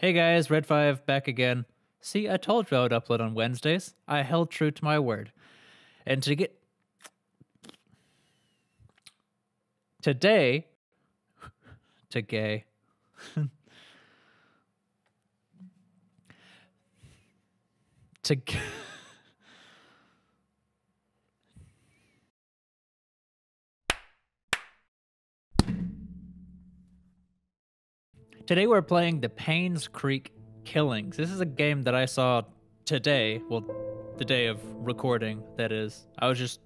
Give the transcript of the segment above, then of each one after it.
Hey guys, Red 5 back again. See, I told you I would upload on Wednesdays. I held true to my word. And to get. Today. To gay. to. Today we're playing the Painscreek Killings. This is a game that I saw today. Well, the day of recording, that is. I was just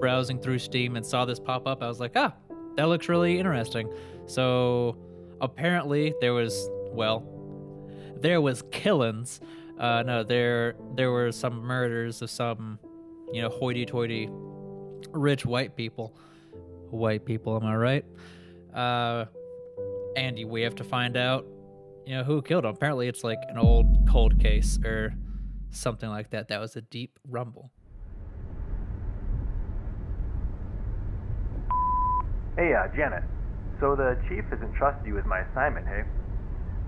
browsing through Steam and saw this pop up. I was like, ah, that looks really interesting. So apparently there was, well, there was killings. Uh, no, there there were some murders of some, you know, hoity-toity, rich white people. White people, am I right? Uh, and we have to find out, you know, who killed him. Apparently, it's like an old cold case or something like that. That was a deep rumble. Hey, uh, Janet. So the chief has entrusted you with my assignment, hey?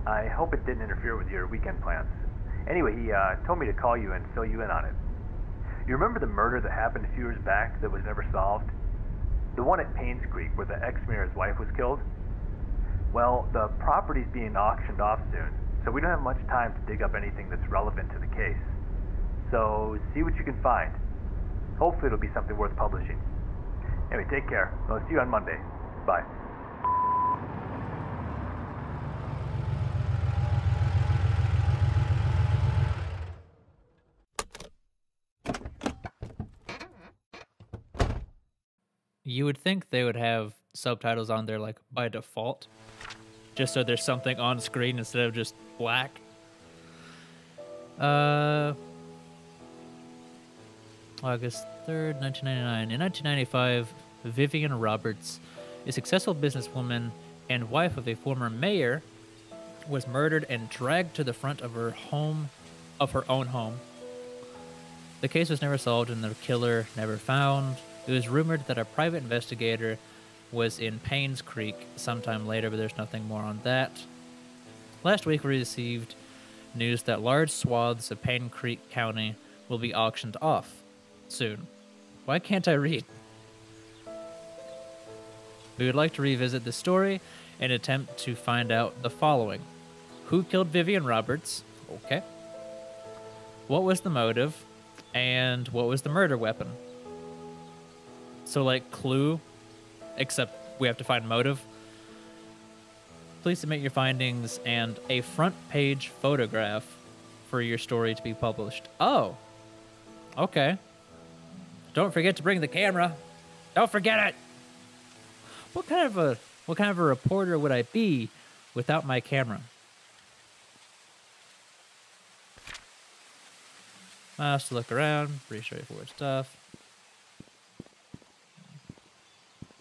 I hope it didn't interfere with your weekend plans. Anyway, he uh, told me to call you and fill you in on it. You remember the murder that happened a few years back that was never solved? The one at Painscreek where the ex-mayor's wife was killed? Well, the property's being auctioned off soon, so we don't have much time to dig up anything that's relevant to the case. So, see what you can find. Hopefully it'll be something worth publishing. Anyway, take care. I'll see you on Monday. Bye. You would think they would have subtitles on there like by default, just so there's something on screen instead of just black. Uh, August 3rd, 1999. In 1995, Vivian Roberts, a successful businesswoman and wife of a former mayor, was murdered and dragged to the front of her home, of her own home. The case was never solved and the killer never found. It was rumored that a private investigator was in Painscreek sometime later, but there's nothing more on that. Last week, we received news that large swaths of Painscreek County will be auctioned off soon. Why can't I read? We would like to revisit the story and attempt to find out the following Who killed Vivian Roberts? Okay. What was the motive? And what was the murder weapon? So, like, clue, except we have to find motive. Please submit your findings and a front page photograph for your story to be published. Oh, okay. Don't forget to bring the camera. Don't forget it. What kind of a what kind of a reporter would I be without my camera? To look around. Pretty straightforward stuff.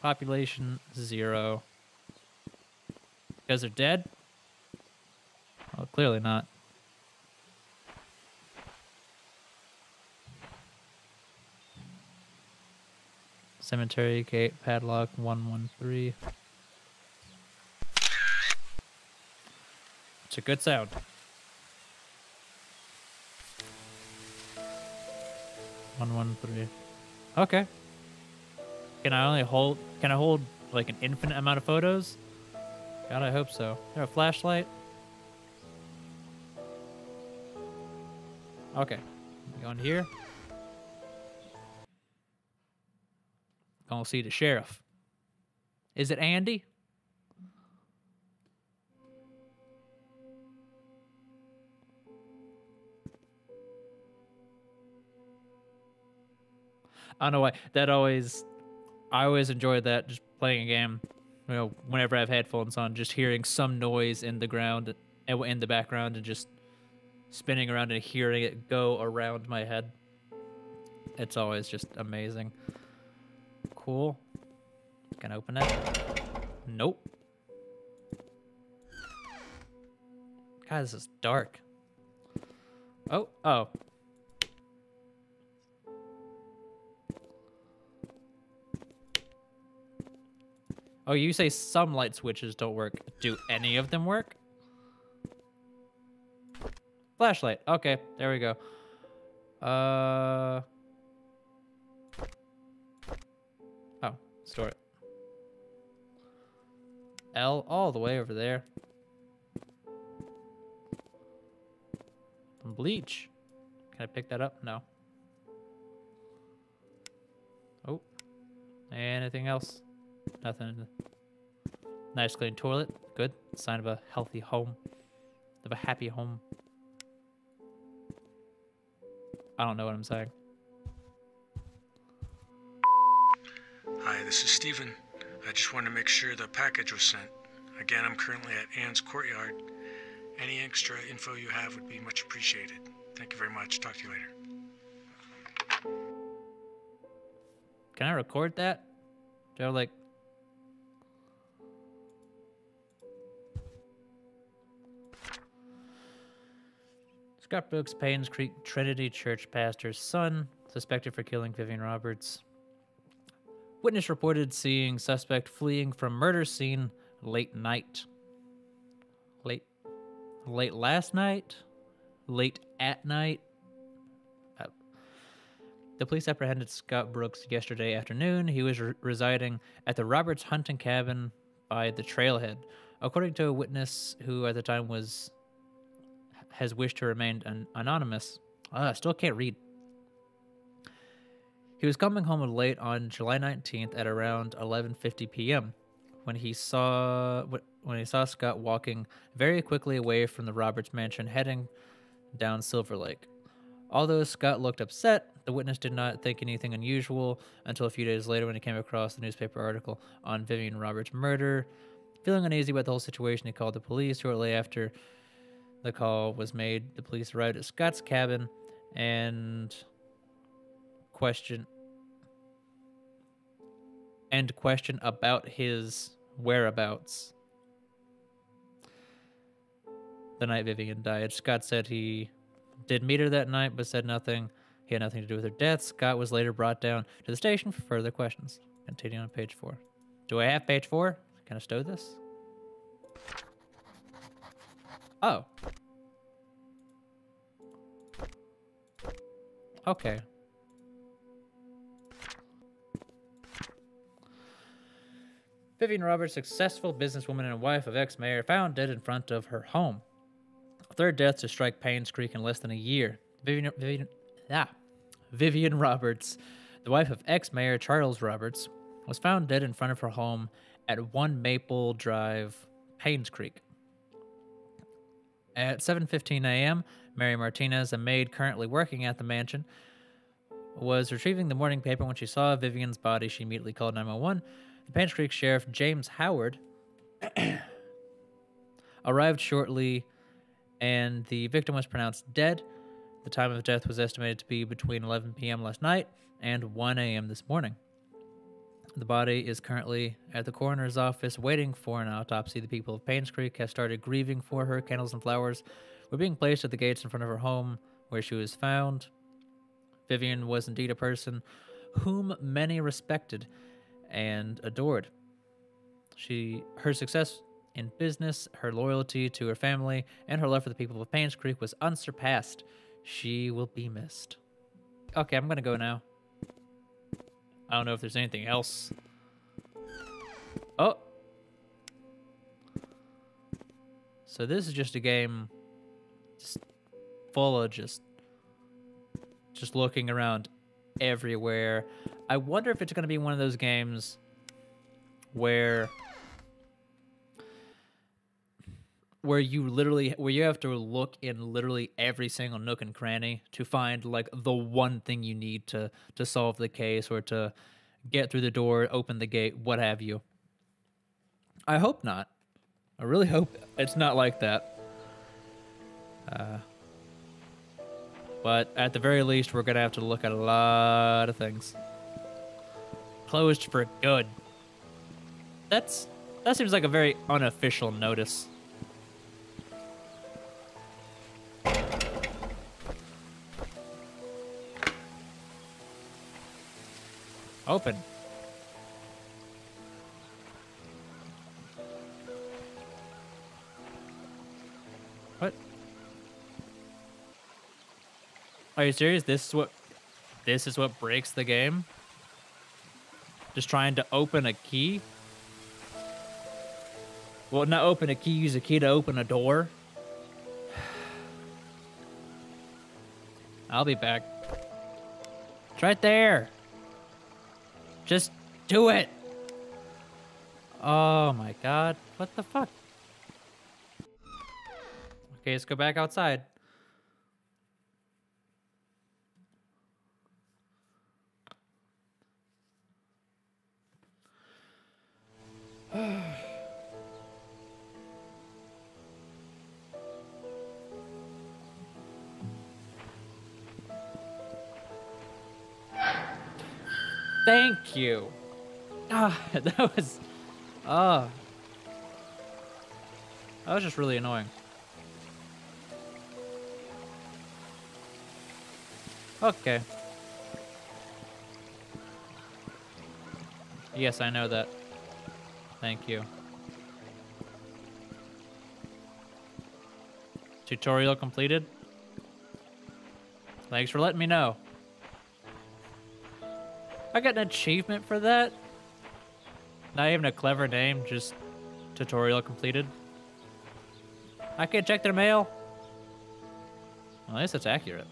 Population zero. You guys are dead? Well, clearly not. Cemetery gate padlock 113. It's a good sound. One one three. Okay. Can I only hold? Can I hold like an infinite amount of photos? God, I hope so. Is there a flashlight? Okay. Go in here. Gonna see the sheriff. Is it Andy? I don't know why. That always, I always enjoy that. Just playing a game, you know, whenever I have headphones on, just hearing some noise in the ground, in the background, and just spinning around and hearing it go around my head. It's always just amazing. Cool. Can I open it? Nope. God, this is dark. Oh, oh. Oh, you say some light switches don't work. Do any of them work? Flashlight. Okay, there we go. Uh. Oh, store it. L all the way over there. Some bleach. Can I pick that up? No. Oh. Anything else? Nothing. Nice clean toilet. Good. Sign of a healthy home. Of a happy home. I don't know what I'm saying. Hi, this is Steven. I just wanted to make sure the package was sent. Again, I'm currently at Anne's courtyard. Any extra info you have would be much appreciated. Thank you very much. Talk to you later. Can I record that? Do I like Scott Brooks, Painscreek Trinity Church pastor's son, suspected for killing Vivian Roberts. Witness reported seeing suspect fleeing from murder scene late night. Late late last night? Late at night? Uh, the police apprehended Scott Brooks yesterday afternoon. He was re- residing at the Roberts hunting cabin by the trailhead. According to a witness who at the time was has wished to remain an- anonymous. Uh, I still can't read. He was coming home late on July 19th at around 11:50 p.m. when he saw when he saw Scott walking very quickly away from the Roberts mansion heading down Silver Lake. Although Scott looked upset, the witness did not think anything unusual until a few days later when he came across the newspaper article on Vivian Roberts' murder. Feeling uneasy about the whole situation, he called the police shortly after the call was made. The police arrived at Scott's cabin and question and question about his whereabouts. The night Vivian died, Scott said he did meet her that night, but said nothing. He had nothing to do with her death. Scott was later brought down to the station for further questions. Continuing on page four. Do I have page four? Can I stow this? Oh. Okay. Vivian Roberts, successful businesswoman and wife of ex-mayor, found dead in front of her home. Third death to strike Painscreek in less than a year. Vivian, Vivian, ah, Vivian Roberts, the wife of ex-mayor Charles Roberts, was found dead in front of her home at 1 Maple Drive, Painscreek. At 7:15 a.m., Mary Martinez, a maid currently working at the mansion, was retrieving the morning paper when she saw Vivian's body. She immediately called 911. The Painscreek Sheriff James Howard arrived shortly, and the victim was pronounced dead. The time of death was estimated to be between 11 p.m. last night and 1 a.m. this morning. The body is currently at the coroner's office waiting for an autopsy. The people of Painscreek have started grieving for her. Candles and flowers were being placed at the gates in front of her home where she was found. Vivian was indeed a person whom many respected and adored. She her success in business, her loyalty to her family, and her love for the people of Painscreek was unsurpassed. She will be missed. Okay, I'm gonna go now. I don't know if there's anything else. Oh. So this is just a game just full of just just looking around everywhere. I wonder if it's going to be one of those games where where you literally where you have to look in literally every single nook and cranny to find like the one thing you need to to solve the case or to get through the door, open the gate, what have you. I hope not. I really hope it's not like that. Uh, but at the very least, we're gonna have to look at a lot of things. Closed for good. That's that seems like a very unofficial notice. Open. What? Are you serious? This is what this is what breaks the game? Just trying to open a key? Well, not open a key, use a key to open a door. I'll be back. It's right there. Just do it. Oh my god. What the fuck? Okay, let's go back outside. Thank you. Ah, that was. Ah. That was just really annoying. Okay. Yes, I know that. Thank you. Tutorial completed? Thanks for letting me know. I got an achievement for that. Not even a clever name, just tutorial completed. I can't check their mail. Well, at least it's accurate.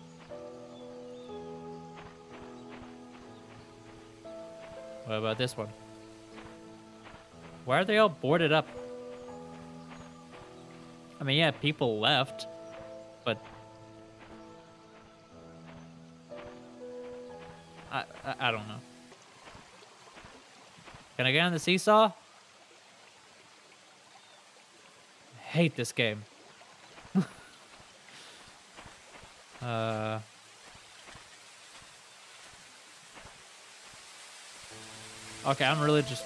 What about this one? Why are they all boarded up? I mean, yeah, people left, but I, I, I don't know. Can I get on the seesaw? I hate this game. uh. Okay, I'm really just.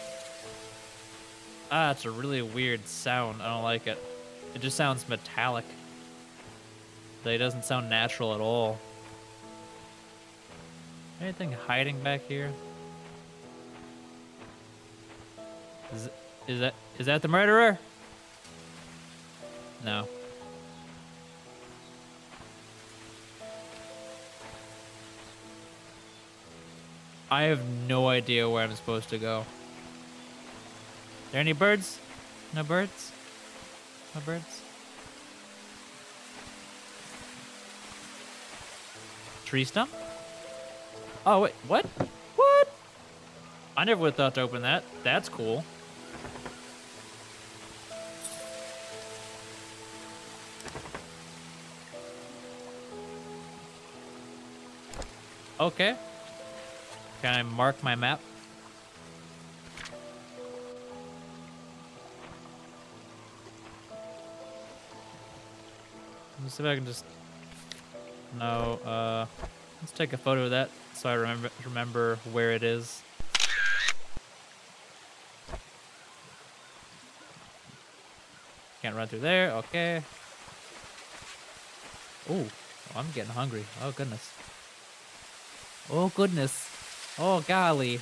Ah, it's a really weird sound. I don't like it. It just sounds metallic. It doesn't sound natural at all. Anything hiding back here? Is, is that is that the murderer? No. I have no idea where I'm supposed to go. There any birds? No birds? No birds? Tree stump? Oh, wait, what? What? I never would have thought to open that. That's cool. Okay. Can I mark my map? Let's see if I can just... No, uh... Let's take a photo of that so I remember remember where it is. Can't run through there, okay. Oh, I'm getting hungry. Oh goodness. Oh goodness. Oh golly.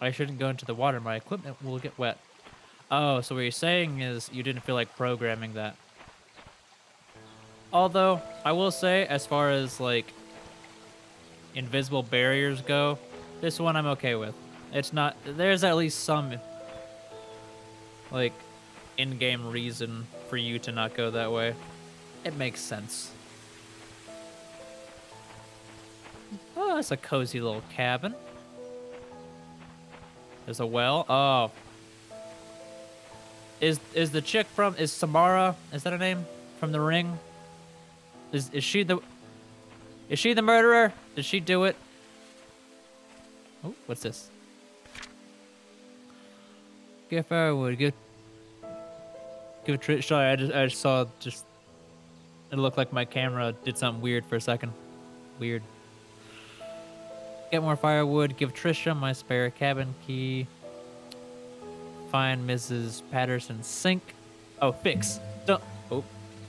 I shouldn't go into the water. My equipment will get wet. Oh, so what you're saying is you didn't feel like programming that. Although, I will say, as far as, like, invisible barriers go, this one I'm okay with. It's not... There's at least some, like, in-game reason for you to not go that way. It makes sense. Oh, that's a cozy little cabin. There's a well. Oh. Is is the chick from is Samara? Is that her name from the ring? Is is she the Is she the murderer? Did she do it? What's this? Get firewood. Get give a trick. Sorry, I just I just saw just it looked like my camera did something weird for a second. Weird. Get more firewood. Give Trisha my spare cabin key. Find Mrs. Patterson's sink. Oh, fix. Don't. Oh.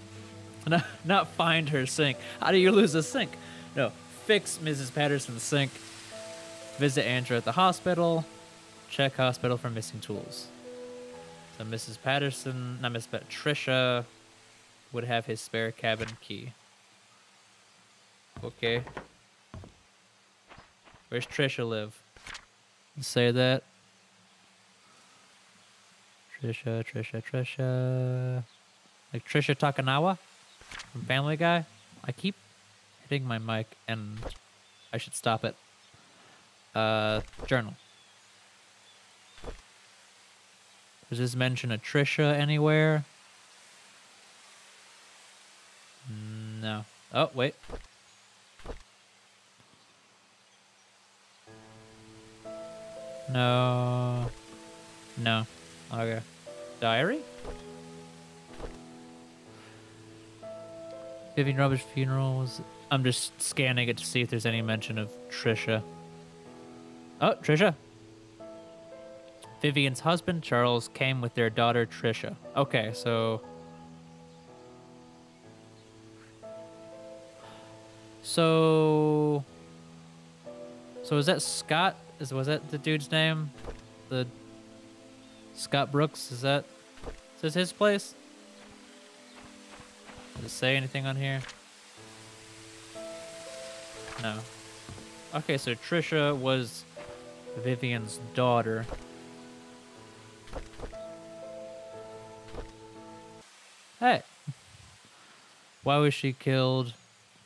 Not, not find her sink. How do you lose a sink? No. fix Mrs. Patterson's sink, visit Andrew at the hospital, check hospital for missing tools. So Mrs. Patterson, not Miss Patricia, would have his spare cabin key. Okay. Where's Trisha live? Say that. Trisha, Trisha, Trisha. Like Tricia Takanawa from Family Guy. I keep hitting my mic and I should stop it. Uh, journal. Does this mention a Trisha anywhere? No. Oh, wait. No. No. Okay. Diary? Vivian Roberts' funeral was. I'm just scanning it to see if there's any mention of Trisha. Oh, Trisha. Vivian's husband, Charles, came with their daughter, Trisha. Okay, so. So. So is that Scott? Is was that the dude's name? The Scott Brooks? Is that is this his place? Does it say anything on here? No. Okay, so Trisha was Vivian's daughter. Hey. Why was she killed?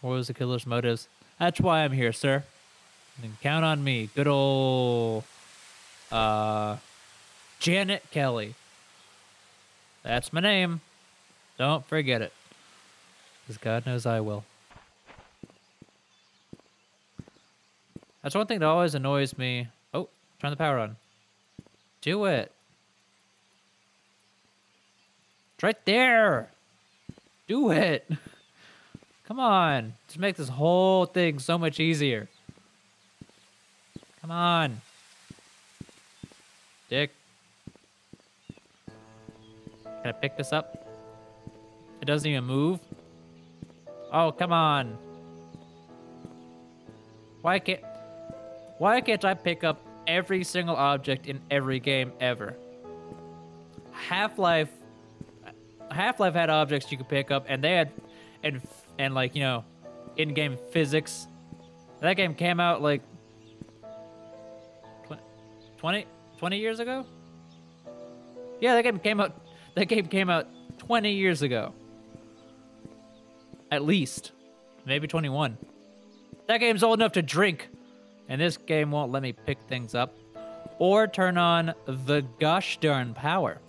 What was the killer's motives? That's why I'm here, sir. And count on me. Good old uh Janet Kelly. That's my name. Don't forget it. Because God knows I will. That's one thing that always annoys me. Turn the power on. Do it. It's right there. Do it. Come on. Just make this whole thing so much easier. Come on. Dick. Can I pick this up? It doesn't even move. Oh, come on. Why can't Why can't I pick up every single object in every game ever? Half-Life Half-Life had objects you could pick up and they had and and like, you know, in-game physics. That game came out like 20 20 years ago? Yeah, that game came out that game came out 20 years ago. At least. Maybe 21. That game's old enough to drink. And this game won't let me pick things up or turn on the gosh darn power.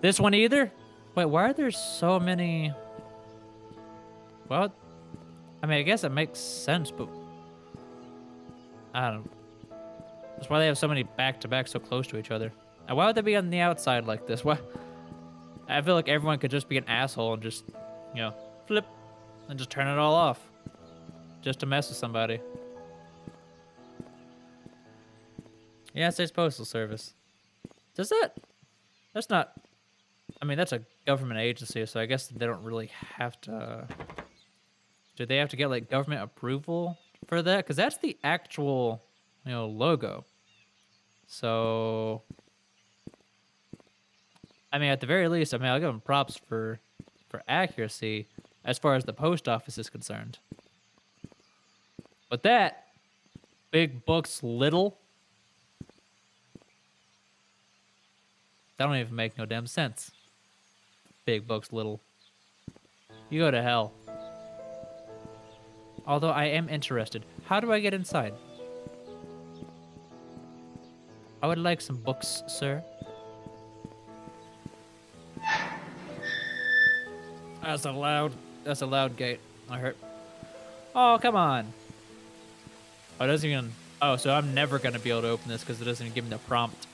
This one either? Wait, why are there so many? Well, I mean, I guess it makes sense, but I don't. That's why they have so many back to back so close to each other. And why would they be on the outside like this? Why? I feel like everyone could just be an asshole and just, you know, flip and just turn it all off, just to mess with somebody. Yeah, it says postal service. Does that? That's not. I mean, that's a government agency, so I guess they don't really have to. Do they have to get like government approval for that? Because that's the actual, you know, logo. So, I mean, at the very least, I mean, I'll give them props for for accuracy as far as the post office is concerned. But that big books little that don't even make no damn sense. Big books little. You go to hell. Although I am interested. How do I get inside? I would like some books, sir. That's a loud. That's a loud gate. I heard. Oh, come on. Oh, it doesn't even. Oh, so I'm never gonna be able to open this because it doesn't even give me the prompt.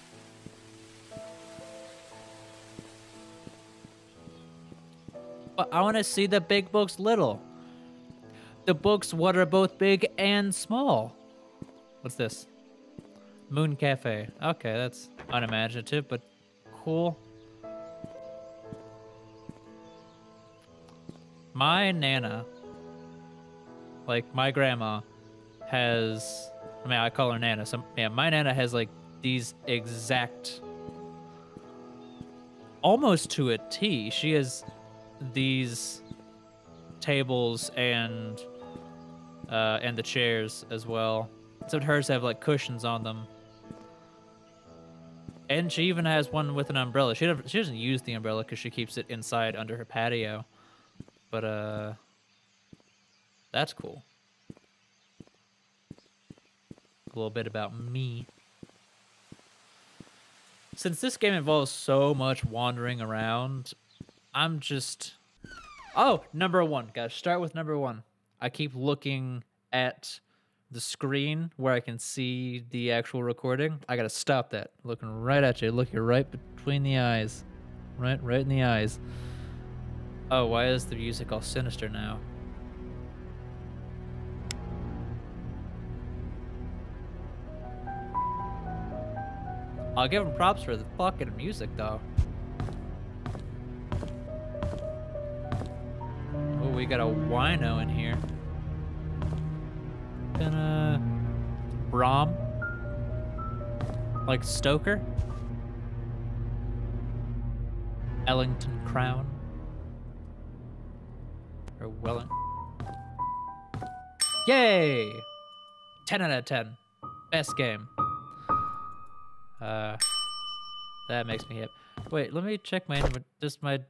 But I want to see the big books little. The books what are both big and small. What's this? Moon Cafe. Okay, that's unimaginative, but cool. My Nana. Like my grandma has. I mean, I call her Nana. So yeah, my Nana has like these exact, almost to a T. She has these tables and uh, and the chairs as well. Except hers have like cushions on them. And she even has one with an umbrella. She doesn't, she doesn't use the umbrella because she keeps it inside under her patio. But uh, that's cool. A little bit about me. Since this game involves so much wandering around, I'm just. Oh, number one. Gotta start with number one. I keep looking at the screen where I can see the actual recording. I gotta stop that. Looking right at you. Look you right between the eyes. Right, right in the eyes. Oh, why is the music all sinister now? I'll give him props for the fucking music, though. Oh, we got a wino in here. Gonna... Brom? Like Stoker? Ellington Crown? Or Welling? Yay! 10 out of 10. Best game. Uh, that makes me hip. Wait, let me check my. Just my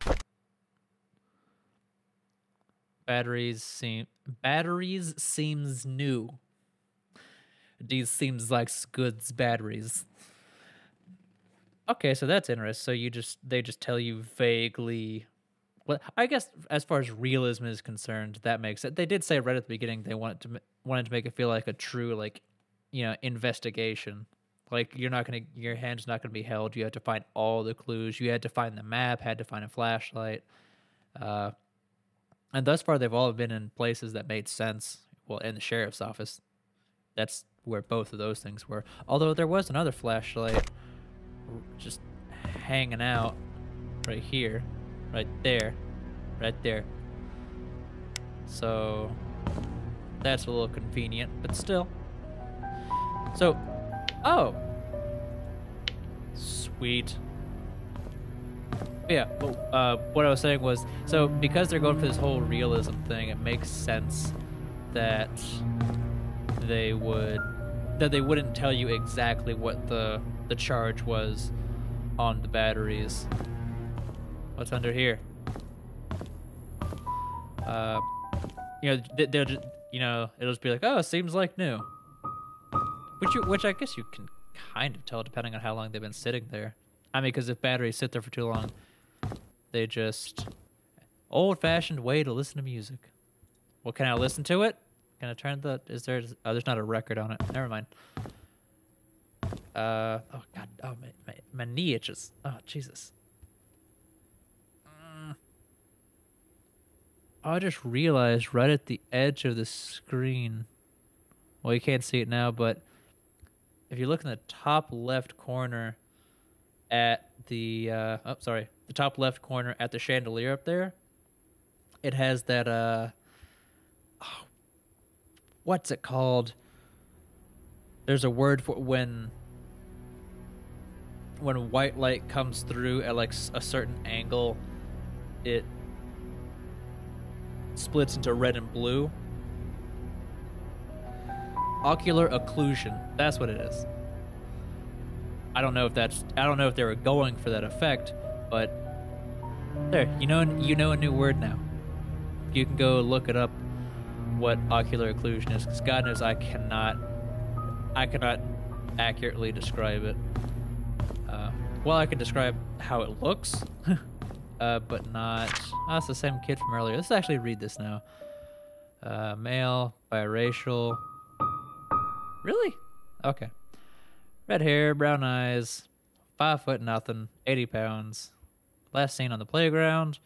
batteries seem batteries seems new. These seems like goods batteries. Okay, so that's interesting. So you just they just tell you vaguely. Well, I guess as far as realism is concerned, that makes it. They did say right at the beginning they wanted to wanted to make it feel like a true like, you know, investigation. Like you're not gonna, your hand's not gonna be held. You have to find all the clues. You had to find the map. Had to find a flashlight. Uh, and thus far, they've all been in places that made sense. Well, in the sheriff's office, that's where both of those things were. Although there was another flashlight just hanging out right here, right there, right there. So that's a little convenient, but still. So Oh. Sweet. Yeah, well, uh, what I was saying was, so because they're going for this whole realism thing, it makes sense that they would that they wouldn't tell you exactly what the the charge was on the batteries. What's under here? Uh, you know, they'll just, you know, it'll just be like, oh, seems like new. Which you, which I guess you can kind of tell depending on how long they've been sitting there. I mean, because if batteries sit there for too long, they just old-fashioned way to listen to music. Well, can I listen to it? Can I turn the? Is there? Oh, there's not a record on it. Never mind. Uh oh god oh my my, my knee itches. Oh Jesus. Mm. I just realized right at the edge of the screen. Well, you can't see it now, but if you look in the top left corner at the uh, oh sorry the top left corner at the chandelier up there it has that uh oh, what's it called? There's a word for when when white light comes through at like a certain angle it splits into red and blue Ocular occlusion. That's what it is. I don't know if that's I don't know if they were going for that effect, but there, you know you know a new word now. You can go look it up what ocular occlusion is cuz God knows I cannot I cannot accurately describe it. Uh, well, I can describe how it looks, uh, but not. Oh, it's the same kid from earlier. Let's actually read this now. Uh, male, biracial, Really? Okay. Red hair, brown eyes, five foot nothing, 80 pounds. Last seen on the playground.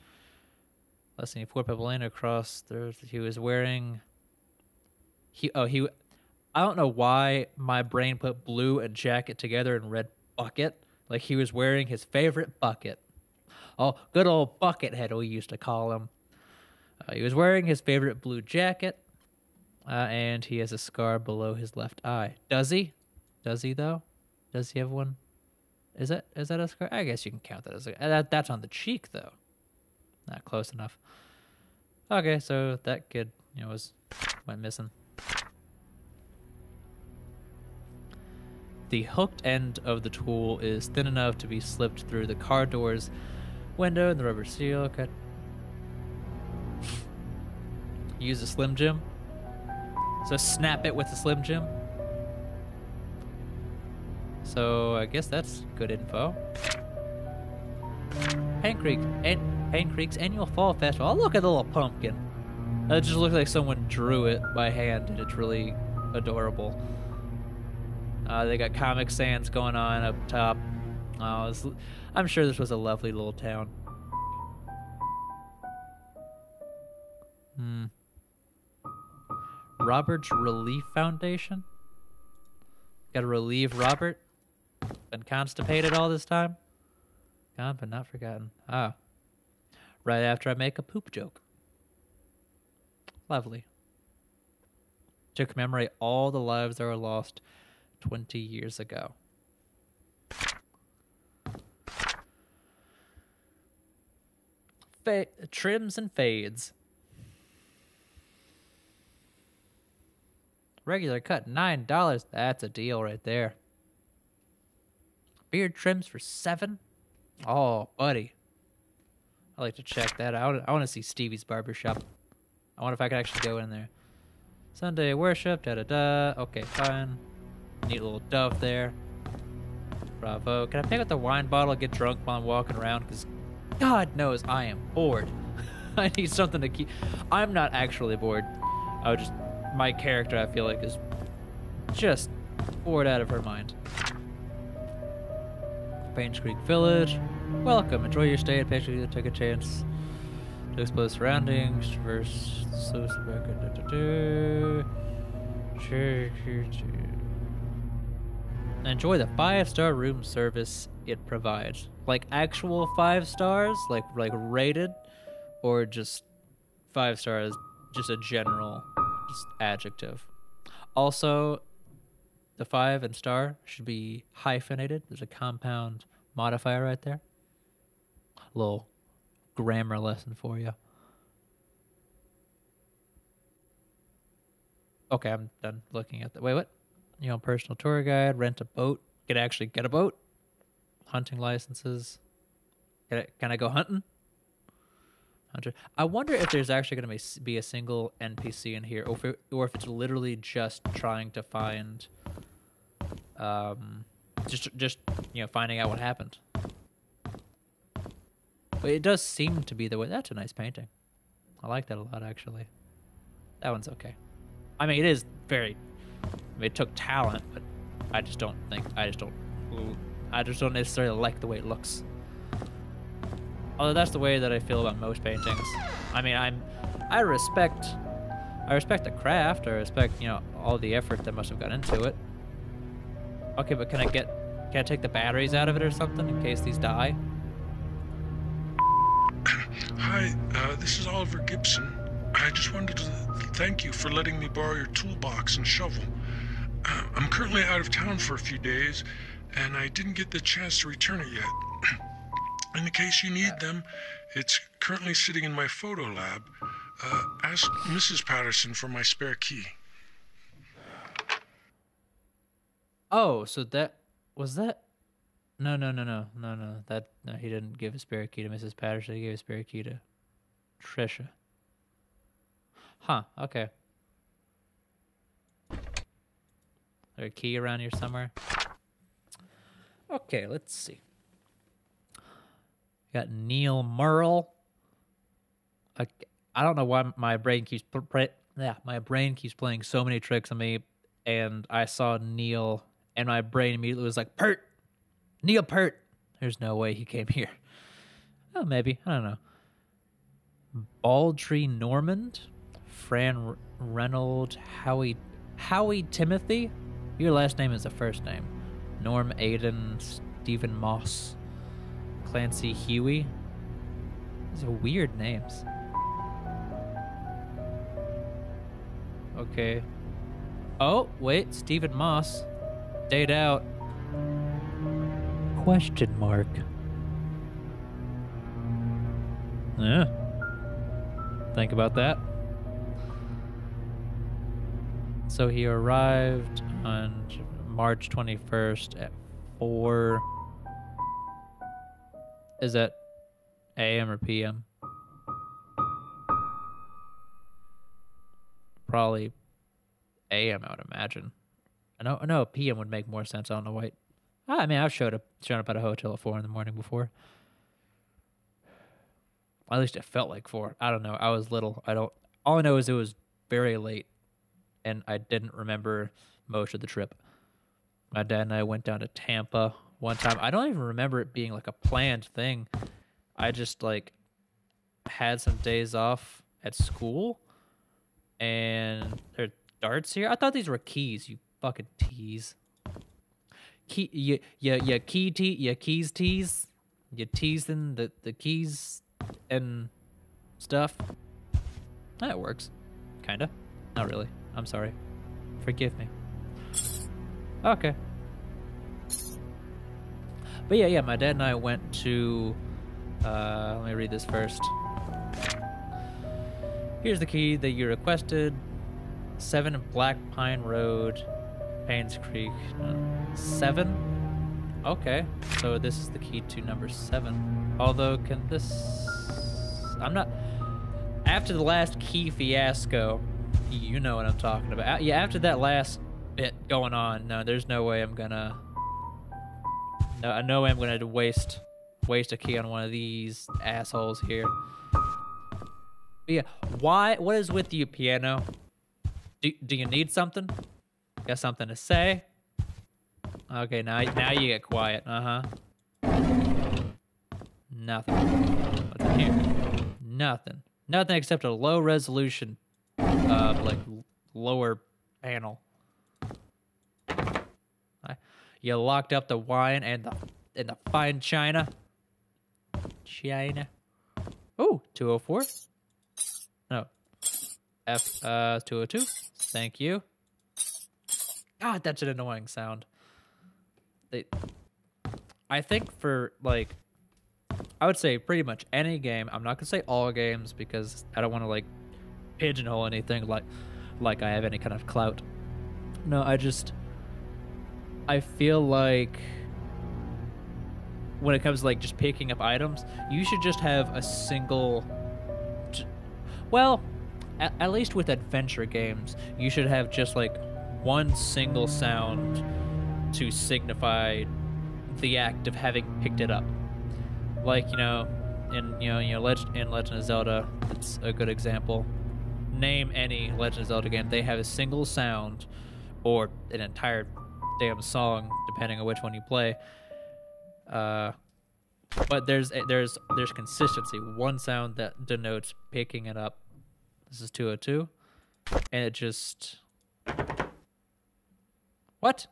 Last seen Fort Papalina across there. He was wearing. He oh he, I don't know why my brain put blue and jacket together in red bucket. Like he was wearing his favorite bucket. Oh, good old bucket head we used to call him. Uh, he was wearing his favorite blue jacket, Uh, and he has a scar below his left eye. Does he? Does he though? Does he have one? Is that is that a scar? I guess you can count that as a. That, that's on the cheek though. Not close enough. Okay, so that kid, you know, was went missing. The hooked end of the tool is thin enough to be slipped through the car door's window and the rubber seal. Okay. Use a Slim Jim. So snap it with a Slim Jim. So I guess that's good info. Paint Creek, an- Paint Creek's annual fall festival. Oh, look at the little pumpkin. That just looks like someone drew it by hand, and it's really adorable. Uh, they got Comic Sans going on up top. Oh, it's- I'm sure this was a lovely little town. Hmm. Robert's Relief Foundation? Gotta relieve Robert? Been constipated all this time? Gone but not forgotten. Ah. Right after I make a poop joke. Lovely. To commemorate all the lives that were lost 20 years ago. Fa- trims and fades. Regular cut nine dollars. That's a deal right there. Beard trims for seven. Oh, buddy. I like to check that out. I want to see Stevie's barbershop. I wonder if I could actually go in there. Sunday worship. Da da da. Okay, fine. Neat little dove there. Bravo. Can I pick up the wine bottle? And get drunk while I'm walking around? Because God knows I am bored. I need something to keep. I'm not actually bored. I would just. My character, I feel like, is just bored out of her mind. Paints Creek Village. Welcome. Enjoy your stay at Paints Creek. Take a chance to explore the surroundings. Traverse Enjoy the five-star room service it provides. Like actual five stars, like like rated, or just five stars, just a general adjective. Also, the five and star should be hyphenated. There's a compound modifier right there. A little grammar lesson for you. Okay, I'm done looking at that. Wait, what? You know, personal tour guide, rent a boat, could actually get a boat, hunting licenses. Can I, can I go hunting? Hunter. I wonder if there's actually going to be a single NPC in here, or if, it, or if it's literally just trying to find, um, just just you know, finding out what happened. But it does seem to be the way. That's a nice painting. I like that a lot, actually. That one's okay. I mean, it is very. I mean, it took talent, but I just don't think. I just don't. I just don't necessarily like the way it looks. Although that's the way that I feel about most paintings. I mean, I'm, I respect, I respect the craft. I respect, you know, all the effort that must have gone into it. Okay, but can I get, can I take the batteries out of it or something in case these die? Hi, uh, this is Oliver Gibson. I just wanted to thank you for letting me borrow your toolbox and shovel. Uh, I'm currently out of town for a few days, and I didn't get the chance to return it yet. In the case you need them, it's currently sitting in my photo lab. Uh, ask Mrs. Patterson for my spare key. Oh, so that was that? No, no, no, no, no, no. That no, he didn't give a spare key to Mrs. Patterson. He gave a spare key to Trisha. Huh. Okay. There a key around here somewhere? Okay, let's see. Got Neil Merle. I, I don't know why my brain keeps yeah, my brain keeps playing so many tricks on me, and I saw Neil, and my brain immediately was like, "Peart, Neil Peart." There's no way he came here. Oh, maybe I don't know. Baldry Normand, Fran Reynolds, Howie, Howie Timothy. Your last name is the first name. Norm Aiden, Stephen Moss. Clancy Huey. These are weird names. Okay. Oh, wait, Stephen Moss. Date out. Question mark. Yeah. Think about that. So he arrived on March 21st at 4. Is that AM or PM? Probably AM, I would imagine. I know, no, PM would make more sense. I don't know why. Ah, I mean, I've showed up, shown up at a hotel at four in the morning before. At least it felt like four. I don't know. I was little. I don't. All I know is it was very late, and I didn't remember most of the trip. My dad and I went down to Tampa one time. I don't even remember it being like a planned thing. I just like had some days off at school, and there are darts here. I thought these were keys. You fucking tease. Key, you, you, you key te, you keys tease. You teasing the the keys and stuff. That works, kinda. Not really. I'm sorry. Forgive me. Okay. But yeah, yeah, my dad and I went to. Uh, let me read this first. Here's the key that you requested. Seven Black Pine Road, Painscreek. Uh, seven? Okay, so this is the key to number seven. Although, can this. I'm not. After the last key fiasco, you know what I'm talking about. Yeah, after that last bit going on, no, there's no way I'm gonna. No, I know I'm gonna waste waste a key on one of these assholes here. But yeah, why? What is with you, piano? Do do you need something? Got something to say? Okay, now now you get quiet. Uh huh. Nothing. What's in here? Nothing. Nothing except a low resolution, uh, like lower panel. You locked up the wine and the and the fine china. China. Oh, 204. No. F uh 202. Thank you. God, that's an annoying sound. They I think for like I would say pretty much any game. I'm not gonna say all games because I don't want to like pigeonhole anything like like I have any kind of clout. No, I just I feel like when it comes to like just picking up items, you should just have a single. Well, at, at least with adventure games, you should have just like one single sound to signify the act of having picked it up. Like you know, in you know, you know, Leg- in Legend of Zelda, it's a good example. Name any Legend of Zelda game; they have a single sound, or an entire damn song, depending on which one you play. Uh, but there's there's there's consistency. One sound that denotes picking it up. This is 202, and it just what?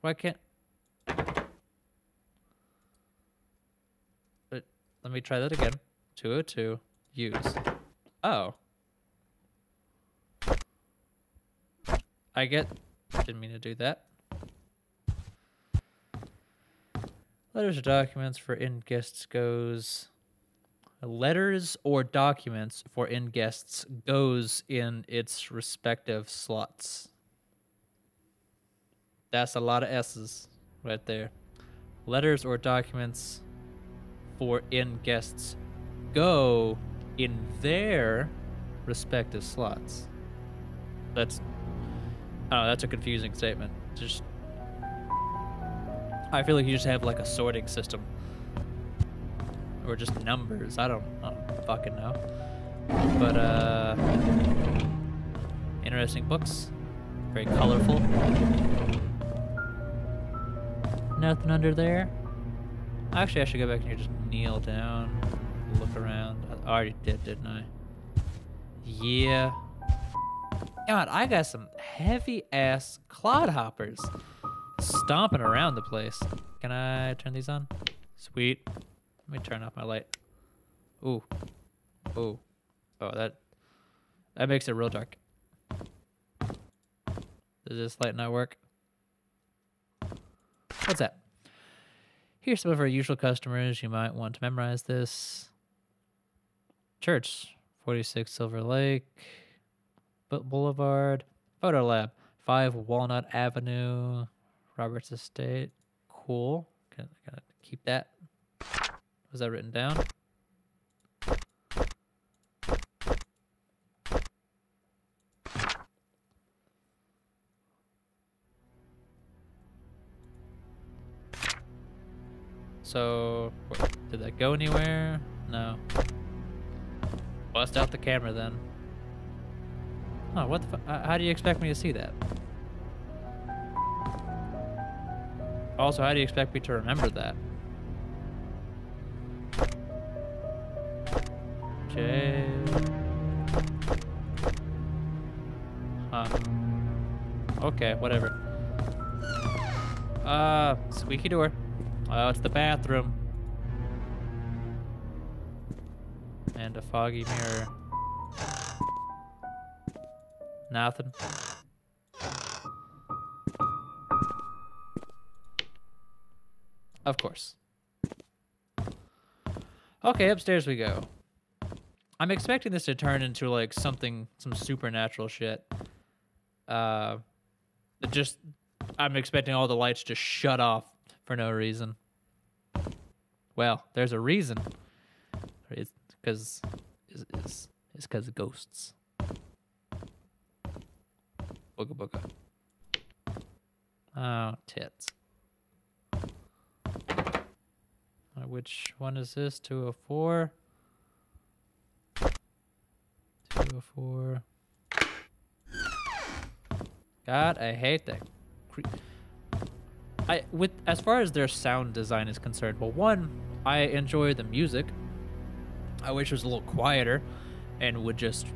Why can't? But let me try that again. 202 use. Oh. I get didn't mean to do that. Letters or documents for in guests goes. Letters or documents for in guests goes in its respective slots. That's a lot of S's right there. Letters or documents for in guests go in their respective slots. That's Oh, that's a confusing statement. Just, I feel like you just have like a sorting system, or just numbers. I don't, I don't fucking know. But uh, interesting books, very colorful. Nothing under there. Actually, I should go back and here, just kneel down, look around. I already did, didn't I? Yeah. God, I got some heavy ass clodhoppers stomping around the place. Can I turn these on? Sweet. Let me turn off my light. Ooh. Ooh. Oh, that that makes it real dark. Does this light not work? What's that? Here's some of our usual customers. You might want to memorize this. Church, 46 Silver Lake, Boulevard, Photo Lab, 5 Walnut Avenue, Roberts Estate. Cool. Gotta, gotta keep that. Was that written down? So, did that go anywhere? No. Bust out the camera then. Oh, what uh, How do you expect me to see that? Also, how do you expect me to remember that? J. Huh. Okay, whatever. Uh, squeaky door. Oh, it's the bathroom. And a foggy mirror. Nothing. Of course. Okay, upstairs we go. I'm expecting this to turn into like something, some supernatural shit. Uh, just, I'm expecting all the lights to shut off for no reason. Well, there's a reason. It's because it's because of ghosts. Booga booga. Oh, tits. Uh, Which one is this? 204? 204. God, I hate that. I with as far as their sound design is concerned, well, one, I enjoy the music. I wish it was a little quieter, and would just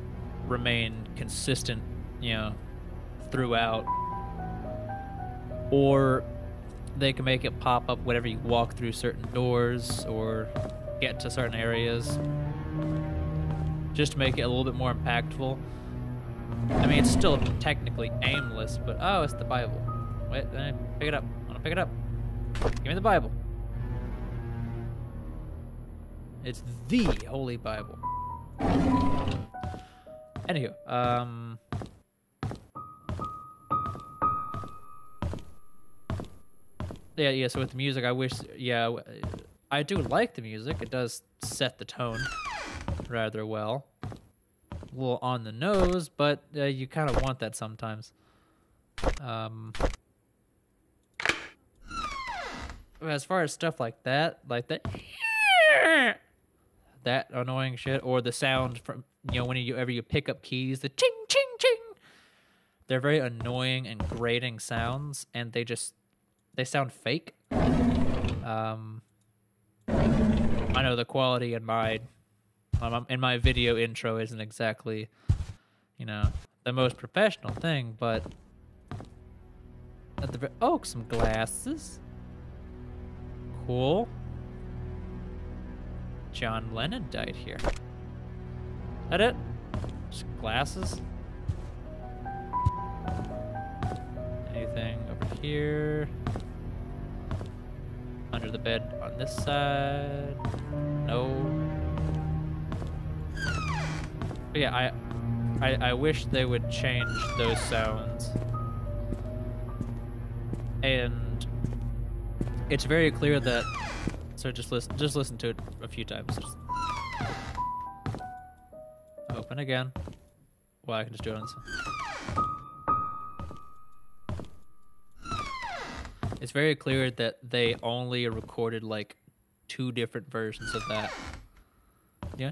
remain consistent, you know, throughout. Or they can make it pop up whenever you walk through certain doors or get to certain areas, just to make it a little bit more impactful. I mean, it's still technically aimless, but oh, it's the Bible. Wait, pick it up. I want to pick it up. Give me the Bible. It's the Holy Bible. Anywho, um. Yeah, yeah. So with the music, I wish, yeah, I do like the music. It does set the tone rather well. A little on the nose, but uh, you kind of want that sometimes. Um, as far as stuff like that, like that, that annoying shit, or the sound from you know whenever you pick up keys, the ching ching ching. They're very annoying and grating sounds, and they just they sound fake. Um, I know the quality in my in my video intro isn't exactly, you know, the most professional thing, but at the oh, some glasses. Cool. John Lennon died here. That it? Just glasses. Anything over here? Under the bed on this side? No. But yeah, I, I, I wish they would change those sounds. And it's very clear that. So just listen, just listen to it a few times. Just open again. Well, I can just do it on It's very clear that they only recorded like two different versions of that. Yeah.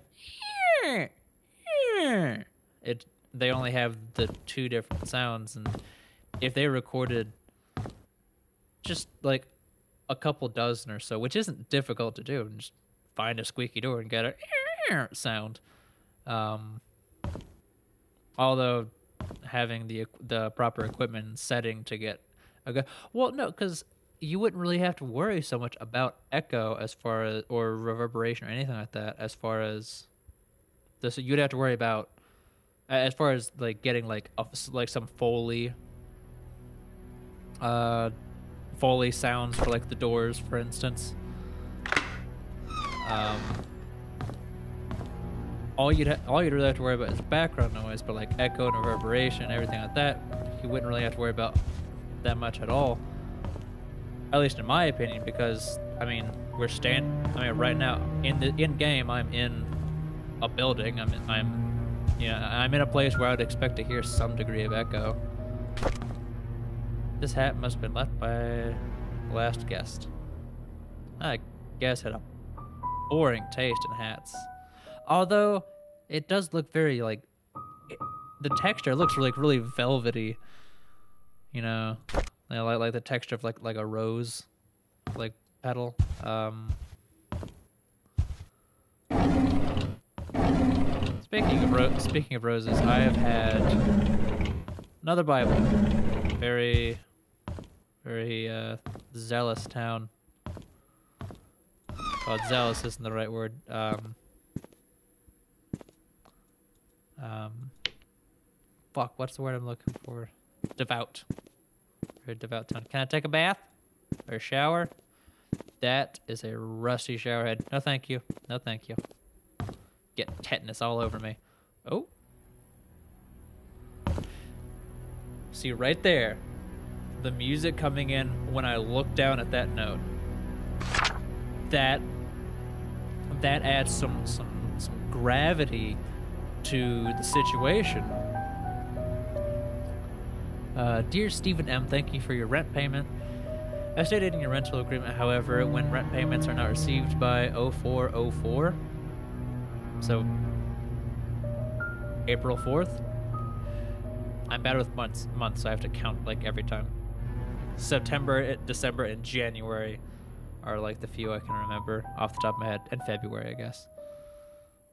It they only have the two different sounds and if they recorded just like a couple dozen or so, which isn't difficult to do, and just find a squeaky door and get a sound. Um, although having the the proper equipment setting to get good well, no, because you wouldn't really have to worry so much about echo as far as or reverberation or anything like that as far as this you'd have to worry about as far as like getting like a, like some foley uh foley sounds for like the doors for instance. Um all you'd ha- all you'd really have to worry about is background noise but like echo and reverberation everything like that you wouldn't really have to worry about that much at all at least in my opinion because i mean we're stand i mean right now in the in game i'm in a building i'm i'm yeah, I'm in a place where I would expect to hear some degree of echo. This hat must have been left by the last guest. I guess had a boring taste in hats. Although, it does look very, like, it, the texture looks like really velvety. You know, you know, like, like the texture of like like a rose, like petal. Um, Speaking of ro- speaking of roses, I have had another Bible. Very, very uh, zealous town. Well, zealous isn't the right word. Um, um, fuck, what's the word I'm looking for? Devout. Very devout town. Can I take a bath or a shower? That is a rusty showerhead. No, thank you. No, thank you get tetanus all over me. Oh. See right there, the music coming in when I look down at that note. That that adds some some some gravity to the situation. Uh, dear Stephen M, thank you for your rent payment. As stated in your rental agreement, however, when rent payments are not received by 0404, so April 4th. I'm bad with months, months, so I have to count like every time. September, eh, December, and January are like the few I can remember off the top of my head, and February, I guess,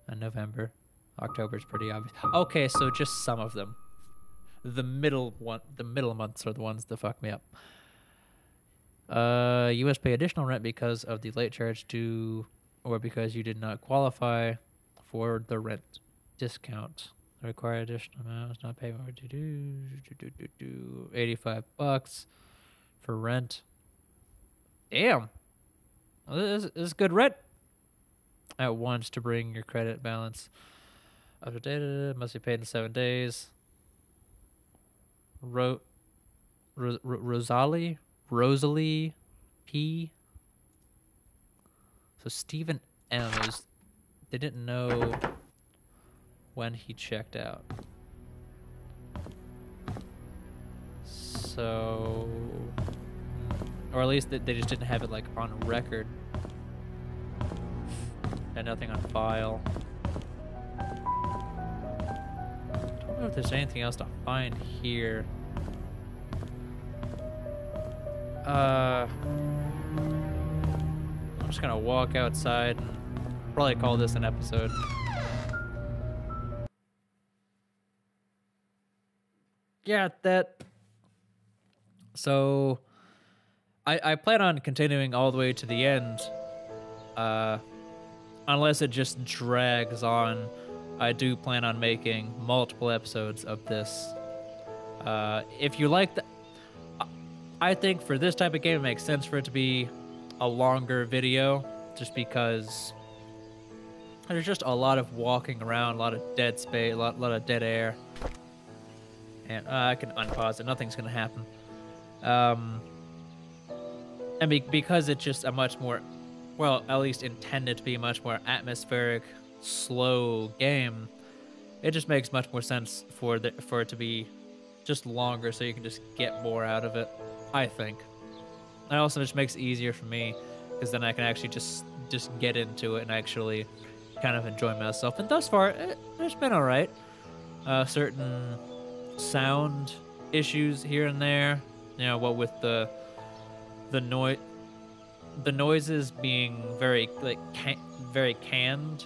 and November. October is pretty obvious. Okay, so just some of them. The middle one, the middle months are the ones that fuck me up. Uh, you must pay additional rent because of the late charge due, or because you did not qualify for the rent discount. Require additional amounts, not pay more. Do, do, do, do, do, 85 bucks for rent. Damn. This, this is good rent. At once to bring your credit balance up to date. Must be paid in seven days. Ro- Ro- Ro- Rosalie? Rosalie P. So Stephen M is they didn't know when he checked out. So, hmm, or at least they just didn't have it like on record and nothing on file. I don't know if there's anything else to find here. Uh, I'm just gonna walk outside and probably call this an episode. Yeah, that. So, I I plan on continuing all the way to the end. Uh, unless it just drags on, I do plan on making multiple episodes of this. Uh, if you like the, I think for this type of game, it makes sense for it to be a longer video, just because there's just a lot of walking around, a lot of dead space, a lot, lot of dead air. And uh, I can unpause it. Nothing's gonna happen. Um, and be- because it's just a much more, well, at least intended to be much more atmospheric, slow game, it just makes much more sense for the for it to be just longer, so you can just get more out of it. I think. And also, just makes it easier for me because then I can actually just just get into it and actually kind of enjoy myself. And thus far, it, it's been all right. Uh, certain sound issues here and there. You know, what with the the noise, the noises being very like can- very canned.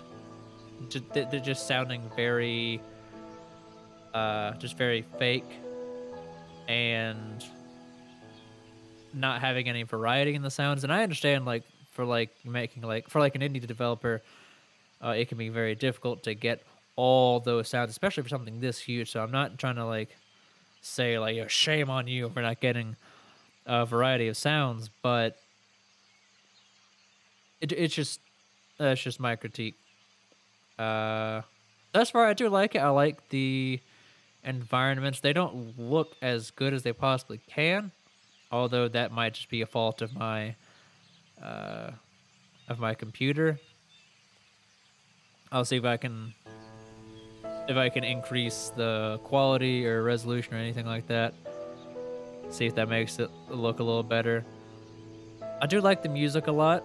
They're just sounding very, uh, just very fake, and not having any variety in the sounds. And I understand, like, for like making like for like an indie developer, uh, it can be very difficult to get all those sounds, especially for something this huge. So I'm not trying to like say like Yo, shame on you for not getting a variety of sounds, but it, it's just that's just my critique. Uh, thus far, I do like it. I like the environments. They don't look as good as they possibly can, although that might just be a fault of my uh, of my computer. I'll see if I can if I can increase the quality or resolution or anything like that. See if that makes it look a little better. I do like the music a lot.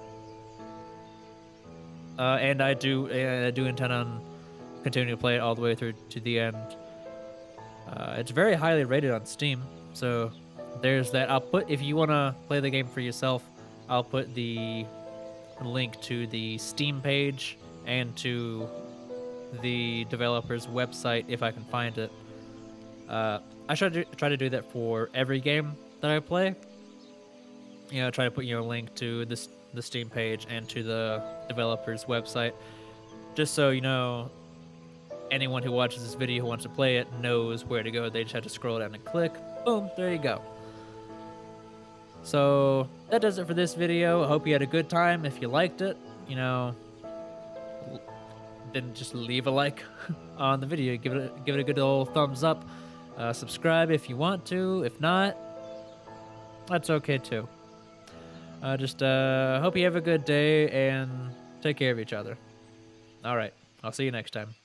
Uh, and I do I do intend on continuing to play it all the way through to the end. Uh, it's very highly rated on Steam, so there's that. I'll put if you want to play the game for yourself, I'll put the link to the Steam page and to the developer's website if I can find it. Uh, I try to try to do that for every game that I play. You know, try to put your link to this the Steam page and to the developer's website, just so you know anyone who watches this video who wants to play it knows where to go. They just have to scroll down and click. Boom, there you go. So that does it for this video. I hope you had a good time. If you liked it, you know, then just leave a like on the video. Give it a, give it a good old thumbs up. Uh, subscribe if you want to. If not, that's okay too. Uh, just uh, hope you have a good day and take care of each other. All right, I'll see you next time.